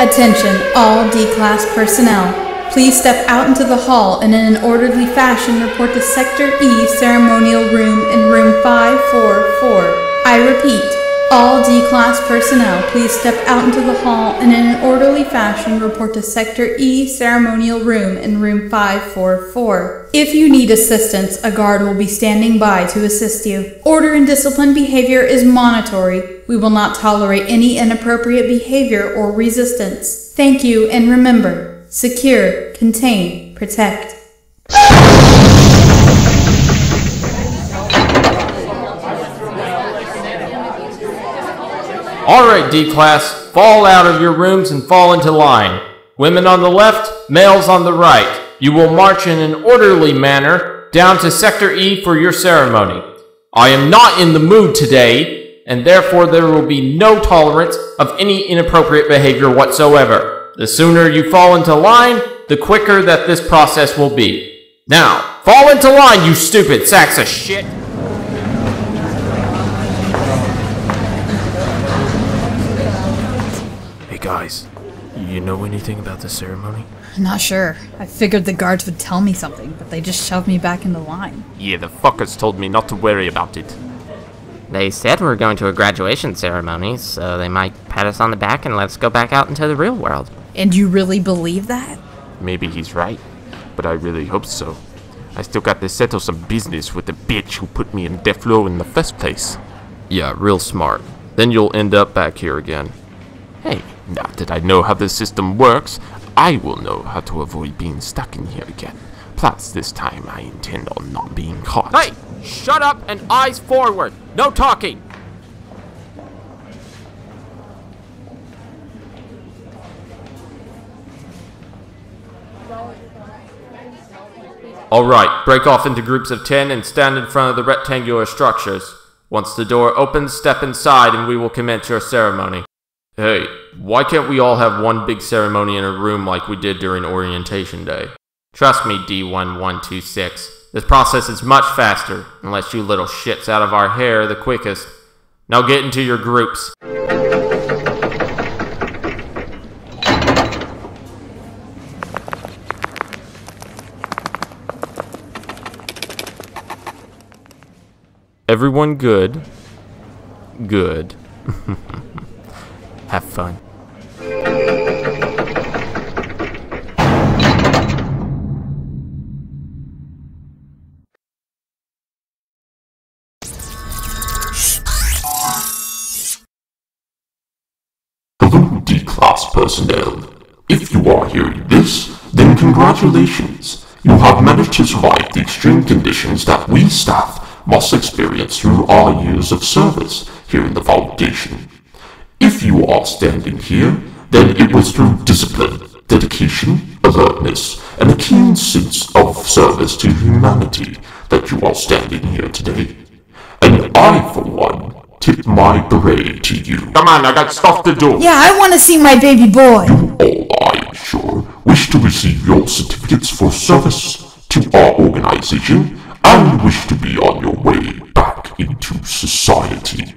Attention, all D-Class personnel. Please step out into the hall and in an orderly fashion report to Sector E Ceremonial Room in Room 544. I repeat, all D-Class personnel, please step out into the hall and in an orderly fashion report to Sector E Ceremonial Room in Room 544. If you need assistance, a guard will be standing by to assist you. Order and disciplined behavior is monitory. We will not tolerate any inappropriate behavior or resistance. Thank you, and remember secure, contain, protect. Alright, D class, fall out of your rooms and fall into line. Women on the left, males on the right. You will march in an orderly manner down to Sector E for your ceremony. I am not in the mood today, and therefore there will be no tolerance of any inappropriate behavior whatsoever. The sooner you fall into line, the quicker that this process will be. Now, fall into line, you stupid sacks of shit! Hey guys, you know anything about the ceremony? Not sure. I figured the guards would tell me something, but they just shoved me back into line. Yeah, the fuckers told me not to worry about it. They said we are going to a graduation ceremony, so they might pat us on the back and let us go back out into the real world. And you really believe that? Maybe he's right, but I really hope so. I still got to settle some business with the bitch who put me in death row in the first place. Yeah, real smart. Then you'll end up back here again. Hey, now that I know how the system works, I will know how to avoid being stuck in here again. Plus, this time I intend on not being caught. Hey! Shut up and eyes forward! No talking! Alright, break off into groups of 10 and stand in front of the rectangular structures. Once the door opens, step inside and we will commence your ceremony. Hey, why can't we all have one big ceremony in a room like we did during orientation day? Trust me, D1126. This process is much faster, unless you little shits out of our hair the quickest. Now get into your groups. Everyone good? Good. Have fun. Hello, D-Class personnel. If you are hearing this, then congratulations. You have managed to survive the extreme conditions that we staff must experience through our years of service here in the Foundation. If you are standing here, then it was through discipline, dedication, alertness, and a keen sense of service to humanity that you are standing here today. And I, for one, tip my beret to you. Come on, I got stuff to do. Yeah, I want to see my baby boy. You All, I am sure, wish to receive your certificates for service to our organization and wish to be on your way back into society.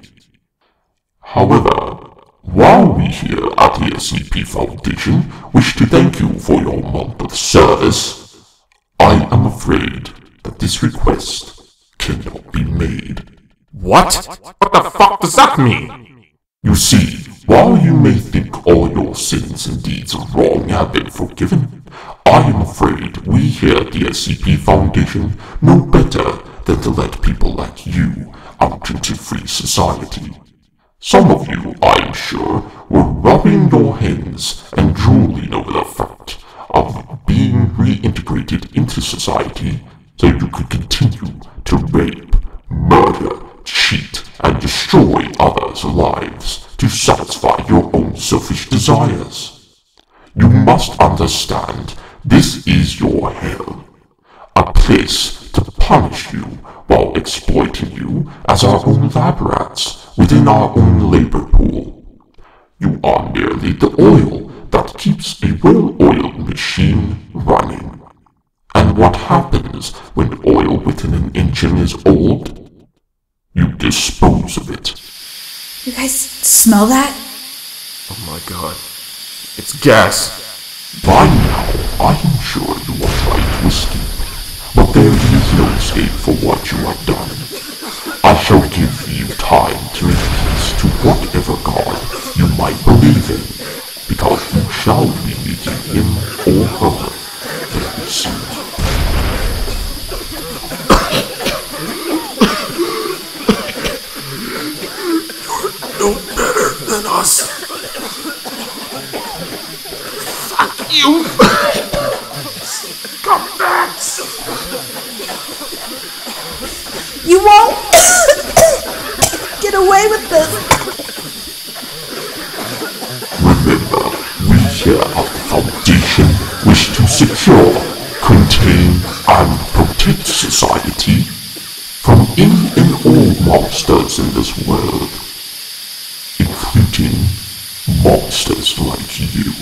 However, while we here at the SCP Foundation wish to thank you for your month of service, I am afraid that this request cannot be made. What? What the fuck does that mean? You see, while you may think all your sins and deeds of wrong have been forgiven, I am afraid we here at the SCP Foundation know better than to let people like you out into free society. Some of you, I am sure, were rubbing your hands and drooling over the fact of being reintegrated into society so you could continue to rape, murder, cheat, and destroy others' lives to satisfy your own selfish desires. You must understand this is your hell, a place to punish you while exploiting you as our own lab rats within our own labor pool. You are merely the oil that keeps a well-oiled machine running. And what happens when oil within an engine is old? You dispose of it. You guys smell that? Oh my god. It's gas. By now, I am sure you are trying to for what you have done. I shall give you time to make peace to whatever god you might believe in, because you shall be meeting him or her very soon. No better than us. Fuck you. You won't get away with this. Remember, we here at the Foundation wish to secure, contain, and protect society from any and all monsters in this world, including monsters like you.